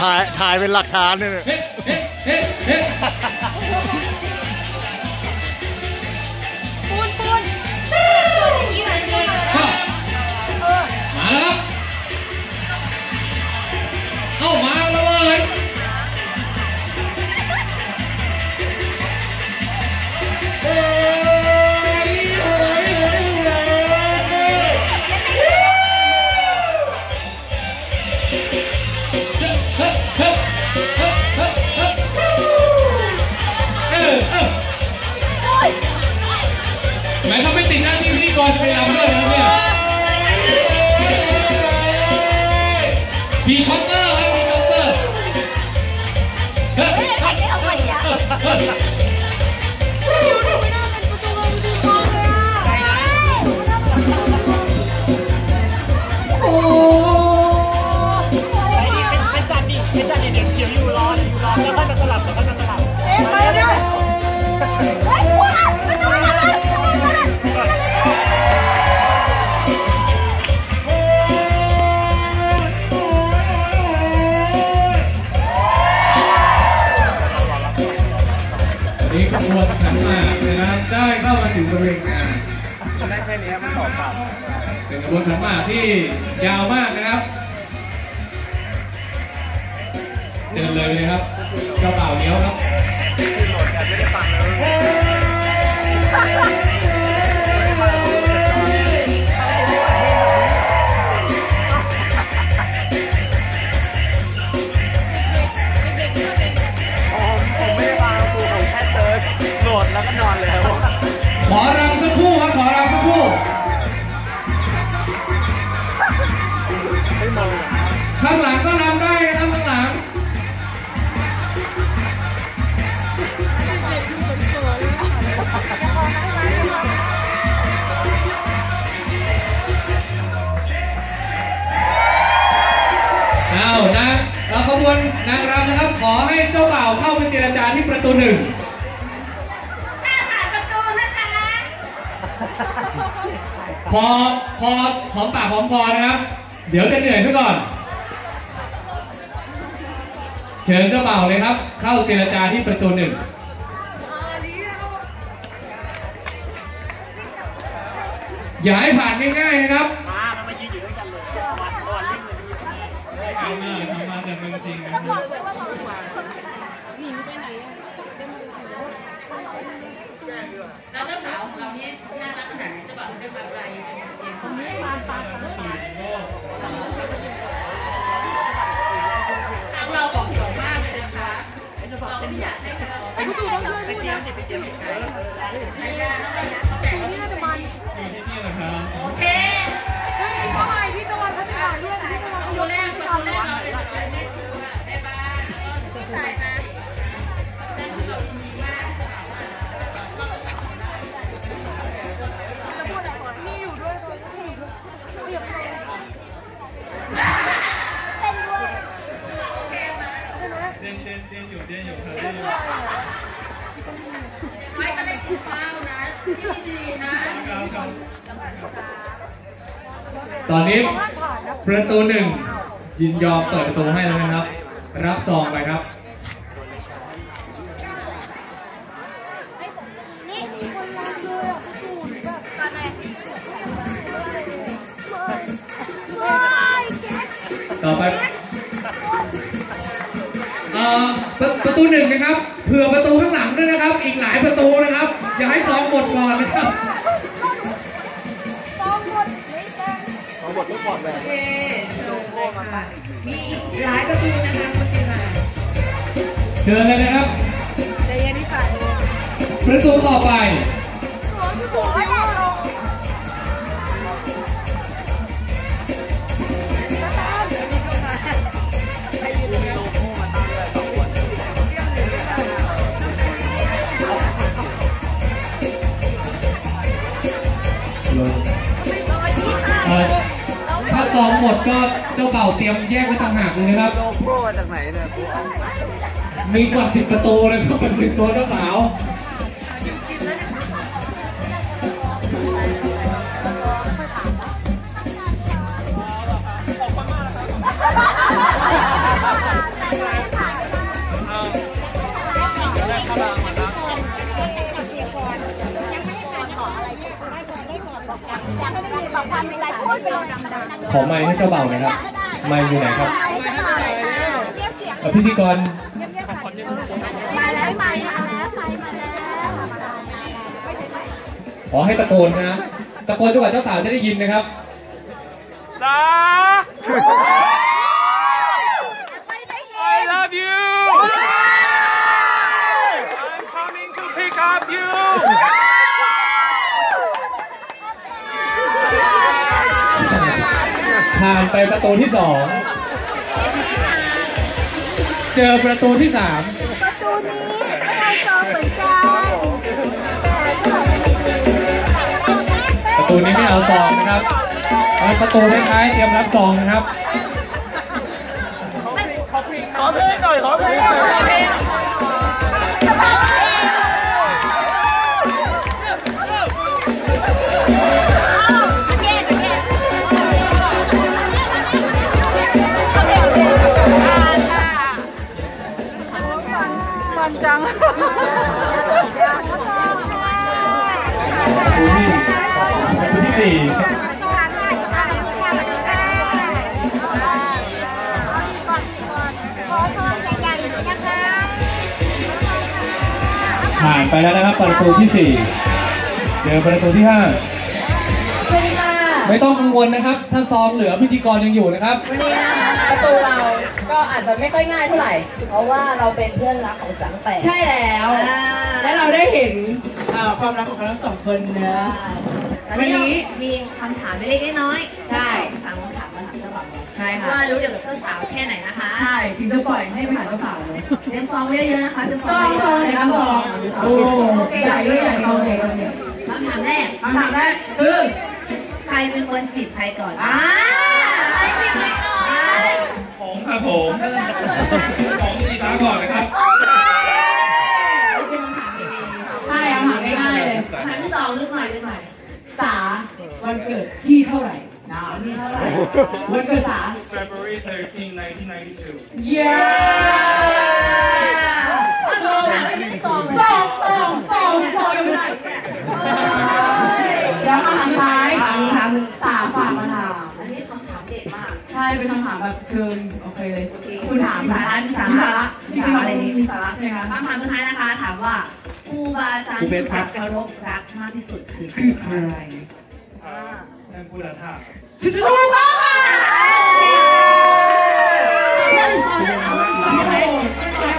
ถ่ายถ่ายเป็นหลักฐานเนี่ยปูนปูนอย่างนี้เลยมาแล้วเอ้ามา Yeah. ขบวนขันหมากที่ยาวมากนะครับ เดินเลยเลยครับเจ้าบ่าเนี้ยวครับโหลดกันไม่ได้ฟังเลย พอพอหอมปากหอมคอนะครับ เดี๋ยวจะเหนื่อยซะก่อน เชิญเจ้าบ่าวเลยครับ เข้าเจรจาที่ประตูหนึ่งอย่าให้ผ่านง่ายๆนะครับาม ตอนนี้ประตูหนึ่งยินยอมเปิดประตูให้แล้วนะครับ รับซองไปครับต่อไปเออปประตูหนึ่งนะครับ เผื่อประตูข้างหลังด้วยนะครับ อีกหลายประตูนะครับ อย่าให้ซองหมดก่อนนะครับ เคเชิญเลยค่ะมีอีกหลายประตูนะคะคุณจิราเชิญเลยนะครับใจเย็นที่ฝ่ายเลยประตูต่อไป หมดก็เจ้าเบ่าวเตรียมแยกไว้ต่างหากเลยนะครับโลโก้มาจากไหนเนี่ยครูมีกว่าสิบประตูเลยครับเป็นสิบตัวเจ้าสาว ขอไมค์ให้เจ้าเบ่าวหนะครับ ไมค์อยู่ไหนครับเอ่อพิธีกรมาแล้วมาแล้วมาแล้วมาแล้วขอให้ตะโกนนะ ตะโกนจนกว่าเจ้าสาวจะได้ยินนะครับสา ผ่านไปประตูที่สองเจอประตูที่สามประตูนี้เราจองเหมือนกันประตูนี้ไม่เอาซองนะครับเอาประตูท้ายๆเตรียมรับซองนะครับขอเพลงหน่อยขอเพลงหน่อย ผ่านไปแล้วนะครับประตูที่สี่เจอประตูที่ห้าสวัสดีค่ะไม่ต้องกังวลนะครับ ถ้าซองเหลือพิธีกรยังอยู่นะครับ วันนี้นะคะประตูเราก็อาจจะไม่ค่อยง่ายเท่าไหร่ เพราะว่าเราเป็นเพื่อนรักของสังแปด ใช่แล้วและเราได้เห็นเอ่อความรักของเขาทั้งสองคนเนอะ วันนี้มีคำถามเล็กๆน้อยๆใช่สามคำถามมาถามเจ้าบ่าวใช่ค่ะว่ารู้เกี่ยวกับเจ้าสาวแค่ไหนนะคะใช่ถึงจะปล่อยให้ผ่านเจ้าสาวเลยเตรียมซองไว้เยอะๆนะคะเตรียมซซอองงไว้ซองเยเลยอะนะซองโอ้ใหญ่ด้วยใหญ่ซองใหญ่ซองใหญ่ๆคำถามแรกคำถามแรกคือใครเป็นคนจีบใครก่อนอ่า ที่เท่าไหร่วันเกิดสา February 13 1992เย้เอาซองถามไม่ได้ซองเลยสองสองสองสองยังไม่ได้เดี๋ยวคำถามสุดท้ายคำถามหนึ่งสาฝากมาถาม อันนี้คำถามเด็ดมาก ใช่ เป็นคำถามแบบเชิญโอเคเลยโอเคคุณถามมีสาระมีสาระมีสาระจริงๆอะไรนี้มีสาระใช่ไหมคะคำถามสุดท้ายนะคะ ถามว่าครูบาอาจารย์ที่เคารพรักมากที่สุดคือคือใครท่านพุทธทาส ถูกต้องค่ะเรื่องซองเนี่ยเอาซองไหม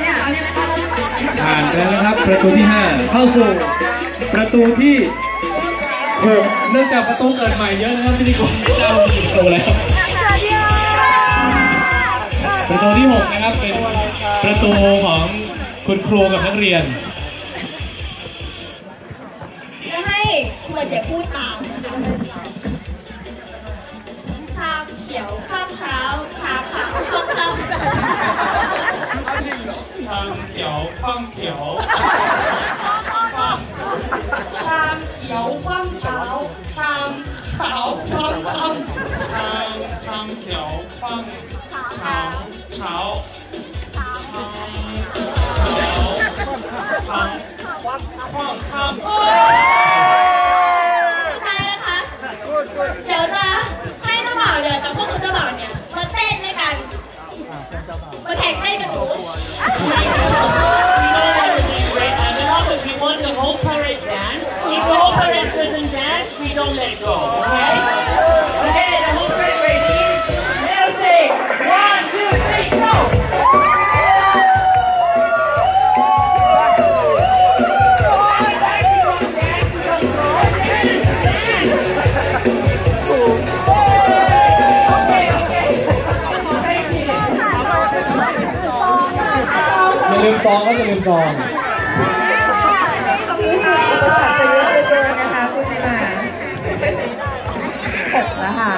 เนี่ยเอาเนี่ยไหมคะผ่านไปแล้วนะครับ ประตูที่ห้าเข้าสู่ ประตูที่หกเนื่องจากประตูเกิดใหม่เยอะนะครับพิธีกรไม่เจ้าประตูแล้วประตูที่ 6 นะครับ เป็นประตูของคุณครูกับนักเรียน เขียวข้ามเช้าชาขาวข้ามค่ำทางเขียวข้างเขียวชามเขียวคว่ำเช้าชามขาวคว่ำค่ทางทางเขียวข้างเช้าเช้าทางเขียวทางข้างข้าม มาแข่งเต้นกันหนู And then also, if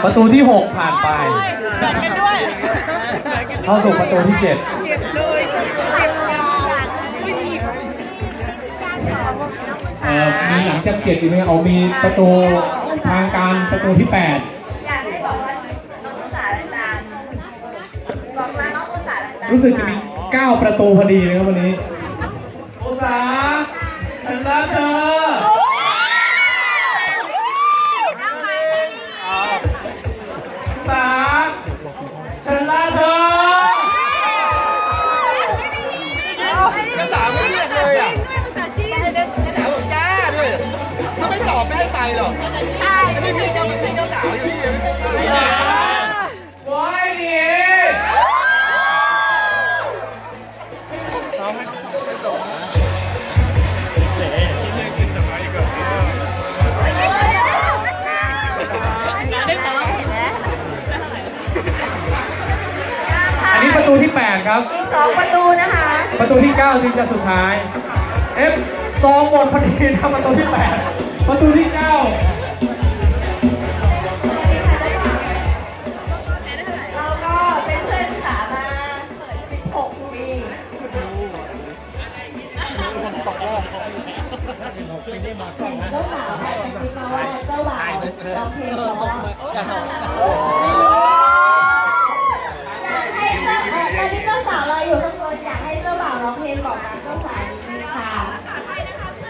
ประตูที่ 6 ผ่านไป เข้าสู่ประตูที่ 7 เอ่อมีหลังจากเจ็ดอีกไหมเอามีประตูทางการประตูที่8อยากให้บอกว่าน้องภาษาดังๆบอกมาน้องภาษาดังๆรู้สึกจะมี 9 ประตูพอดีนะครับวันนี้ ที่ 8 ครับ อีกสองประตูนะคะ ประตูที่ 9 ถึงจะสุดท้าย F ซองหมดพอดีครับประตูที่ 8 ประตูที่ 9เราก็เป็นเพื่อนสามา16ปีเจ้าสาวแอบกระซิบมาว่าเจ้าบ่าวร้องเพลงเพราะ ตอนนี้เจ้าสาวเราอยู่ข้างบนอยากให้เจ้าบ่าวร้องเพลงบอกรักเจ้าสาวนิดนึงค่ะ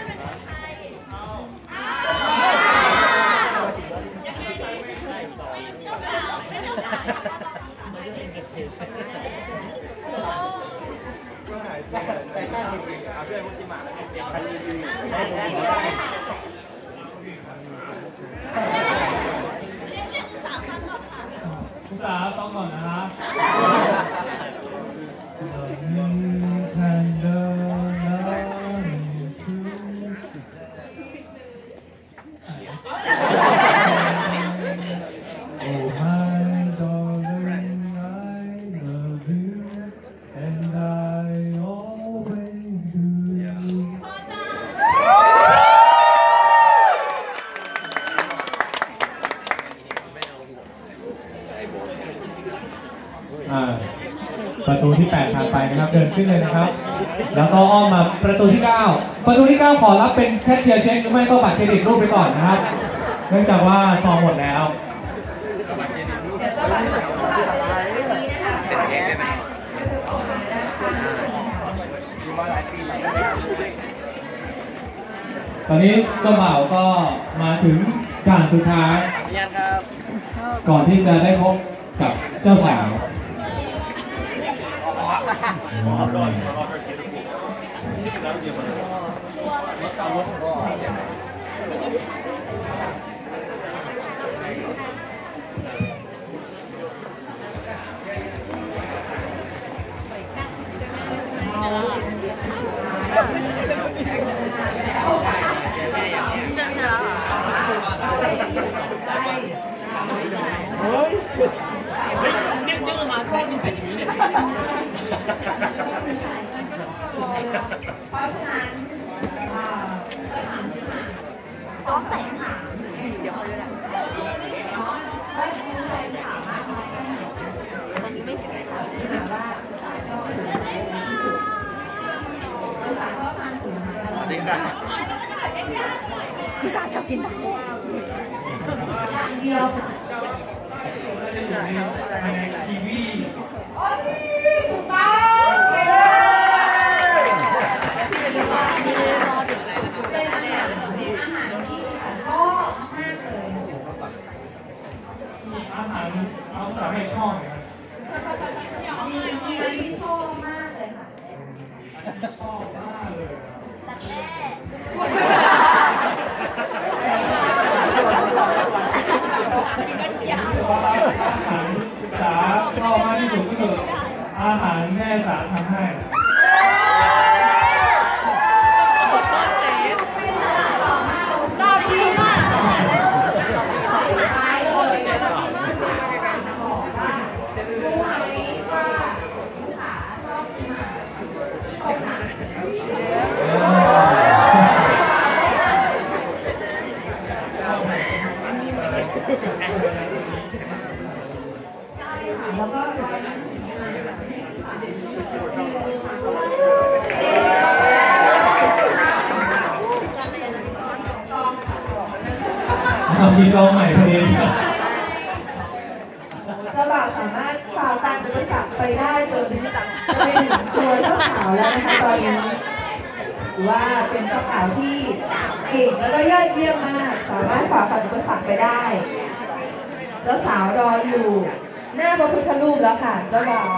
คุณสาวต้องก่อนนะครั นะครับ เดินขึ้นเลยนะครับ แล้วก็อ้อมมาประตูที่ 9 ประตูที่ 9 ขอรับเป็นแคชเชียร์เช็คหรือไม่ก็บัตรเครดิตรูปไปก่อนนะครับ เนื่องจากว่าซองหมดแล้วเดี๋ยวจะบบนี้นะคะเซ็นเค้กได้ไหมก็คือออกมาด้านข้างตอนนี้เจ้าบ่าวก็มาถึงด่านสุดท้าย ก่อนที่จะได้พบกับเจ้าสาว 我好不知道，你们老儿结的婚， เพราะฉะนั้นเออจะถามที่มาสองแสนค่ะเดี๋ยวเขาจะเนาะแล้วคุณเคยถามว่าอะไรตอนนี้ไม่เห็นเลยค่ะว่าคุณสาชอบทานถุงเดียวจริงกันคุณสาชอบกินแบบอย่างเดียวค่ะ ภายในทีวี โอ้ยถูกต้องเก่งเลยเป็นอาหารที่ค่ะชอบมากเลย มีอาหารเอา สาวให้ชอบนะครับมีมีอะไรที่ชอบมากเลยค่ะชอบมากเลยอาหารสาชอบมากที่สุดก็คืออาหารแม่สาทำให้ารถฝ่าฟันอุปสรรคไปได้จนจะเป็นตัวเจ้าสาวแล้วนะคะตอนนี้ถือว่าเป็นเจ้าสาวที่เก่งแล้วก็ยอดเยี่ยมมาก สามารถฝ่าฟันอุปสรรคไปได้ เจ้าสาวรออยู่ หน้าพระพุทธรูปแล้วค่ะ เจ้าบ่าว